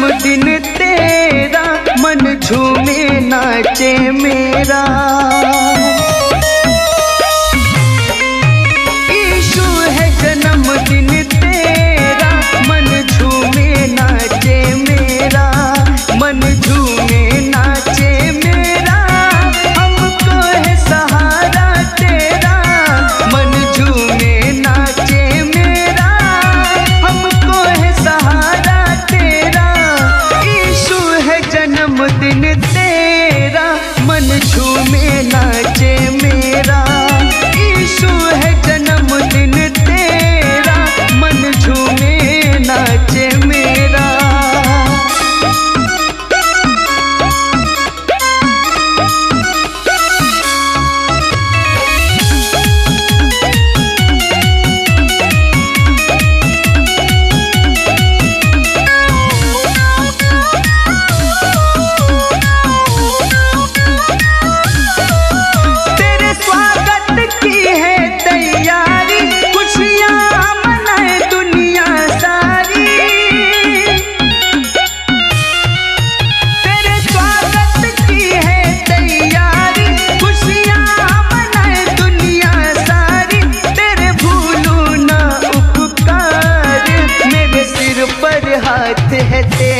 जन्मदिन तेरा मन झूमे नाचे मेरा। fuerte.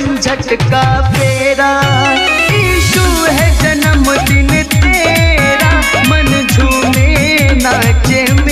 झंझट का फेरा। ईशु है जन्मदिन तेरा। मन झूमे नाचे।